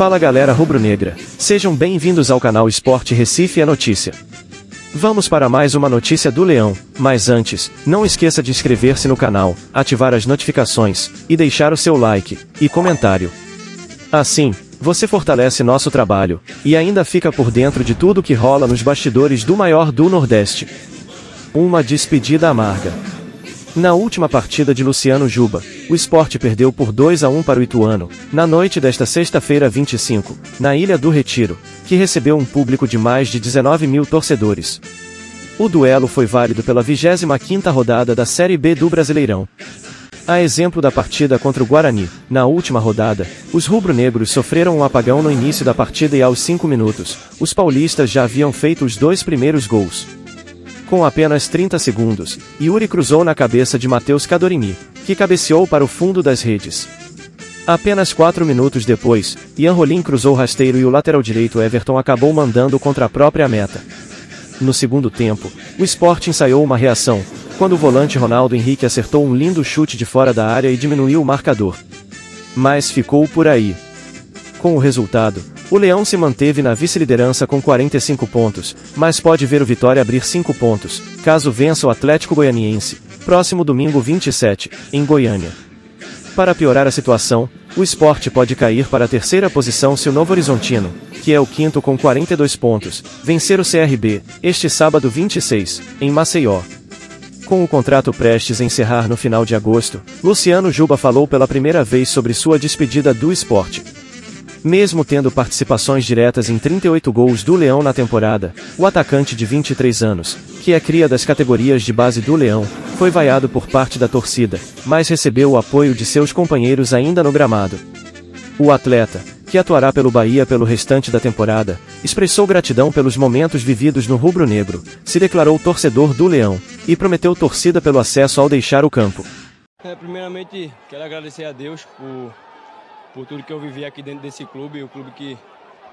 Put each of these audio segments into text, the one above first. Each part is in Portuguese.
Fala galera rubro-negra, sejam bem-vindos ao canal Esporte Recife é Notícia. Vamos para mais uma notícia do Leão, mas antes, não esqueça de inscrever-se no canal, ativar as notificações, e deixar o seu like, e comentário. Assim, você fortalece nosso trabalho, e ainda fica por dentro de tudo que rola nos bastidores do maior do Nordeste. Uma despedida amarga. Na última partida de Luciano Juba, o esporte perdeu por 2 a 1 para o Ituano, na noite desta sexta-feira 25, na Ilha do Retiro, que recebeu um público de mais de 19 mil torcedores. O duelo foi válido pela 25ª rodada da Série B do Brasileirão. A exemplo da partida contra o Guarani, na última rodada, os rubro-negros sofreram um apagão no início da partida e aos 5 minutos, os paulistas já haviam feito os dois primeiros gols. Com apenas 30 segundos, Yuri cruzou na cabeça de Matheus Cadorini, que cabeceou para o fundo das redes. Apenas 4 minutos depois, Ian Rolim cruzou rasteiro e o lateral direito Everton acabou mandando contra a própria meta. No segundo tempo, o Sport ensaiou uma reação, quando o volante Ronaldo Henrique acertou um lindo chute de fora da área e diminuiu o marcador. Mas ficou por aí. Com o resultado, o Leão se manteve na vice-liderança com 45 pontos, mas pode ver o Vitória abrir 5 pontos, caso vença o Atlético Goianiense, próximo domingo 27, em Goiânia. Para piorar a situação, o esporte pode cair para a terceira posição se o Novo Horizontino, que é o quinto com 42 pontos, vencer o CRB, este sábado 26, em Maceió. Com o contrato prestes a encerrar no final de agosto, Luciano Juba falou pela primeira vez sobre sua despedida do esporte. Mesmo tendo participações diretas em 38 gols do Leão na temporada, o atacante de 23 anos, que é cria das categorias de base do Leão, foi vaiado por parte da torcida, mas recebeu o apoio de seus companheiros ainda no gramado. O atleta, que atuará pelo Bahia pelo restante da temporada, expressou gratidão pelos momentos vividos no rubro-negro, se declarou torcedor do Leão e prometeu torcida pelo acesso ao deixar o campo. É, primeiramente, quero agradecer a Deus por por tudo que eu vivi aqui dentro desse clube, o clube que,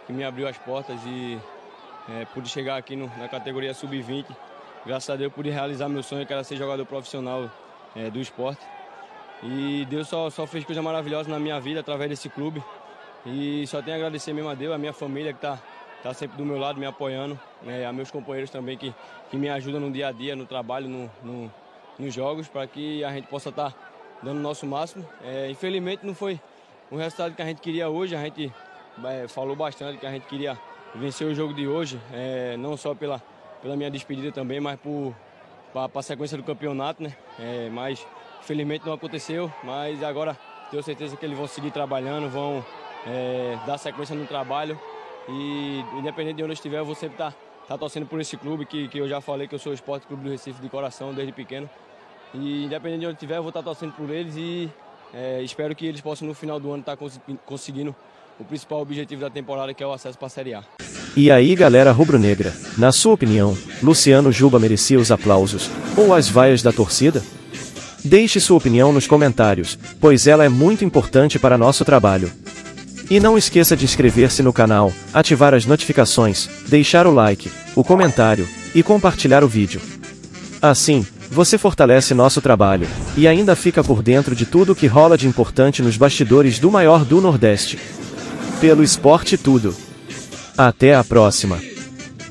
que me abriu as portas e é, pude chegar aqui no, na categoria sub-20. Graças a Deus pude realizar meu sonho, que era ser jogador profissional é, do esporte. E Deus só, só fez coisa maravilhosa na minha vida através desse clube. E só tenho a agradecer mesmo a Deus, a minha família que está tá sempre do meu lado, me apoiando, né, a meus companheiros também que, que me ajudam no dia a dia, no trabalho, no, no nos jogos, para que a gente possa estar tá dando o nosso máximo. É, infelizmente não foi o resultado que a gente queria hoje. A gente é, falou bastante que a gente queria vencer o jogo de hoje, é, não só pela, pela minha despedida também, mas para a sequência do campeonato, né? É, mas infelizmente não aconteceu, mas agora tenho certeza que eles vão seguir trabalhando, vão dar sequência no trabalho e independente de onde eu estiver, eu vou sempre estar tá, tá torcendo por esse clube que, que eu já falei que eu sou o Esporte Clube do Recife de coração desde pequeno. E independente de onde estiver, eu vou estar tá torcendo por eles e é, espero que eles possam no final do ano estar tá conseguindo o principal objetivo da temporada, que é o acesso para a Série A. E aí galera rubro-negra, na sua opinião, Luciano Juba merecia os aplausos, ou as vaias da torcida? Deixe sua opinião nos comentários, pois ela é muito importante para nosso trabalho. E não esqueça de inscrever-se no canal, ativar as notificações, deixar o like, o comentário, e compartilhar o vídeo. Assim, você fortalece nosso trabalho e ainda fica por dentro de tudo o que rola de importante nos bastidores do maior do Nordeste. Pelo esporte tudo. Até a próxima.